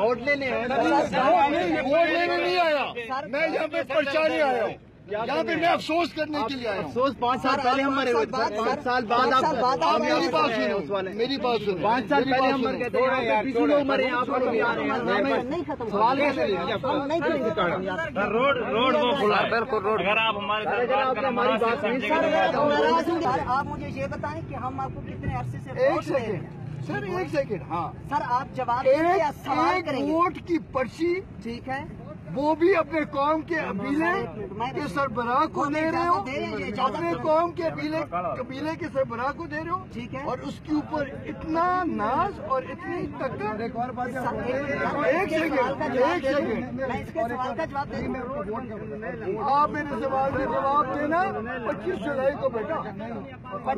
Vote लेने vote लेने नहीं आया। मैं यहाँ पे परेशानी आया हूँ। यहाँ पे मैं अफसोस करने के लिए आया अफसोस पाँच साल पहले हम मरे हुए पाँच साल बाद आप मेरी बात सुनो। मेरी बात सुनो। पाँच साल पहले हम मर गए मरे आप लोग भी आ रहे हैं नहीं खत्म सवाल रोड रोड वो खुला बिल्कुल रोड। अगर आप हमारे बात आप मुझे ये बताएँ कि हम आपको कितने अरसे से एक हैं सेकेंड। सर एक सेकेंड हाँ सर आप जवाब एक एक वोट की पर्ची ठीक है वो भी अपने कौम के कबीले के सरबराह को दे रहे हो हैं, अपने कौम के कबीले कबीले के सरबराह को दे रहे हो ठीक है। और उसके ऊपर इतना नाज और इतनी टक्कर एक और बात एक सेकंड एक? सेकंड? आप मेरे सवाल का जवाब देना पच्चीस जुलाई को बेटा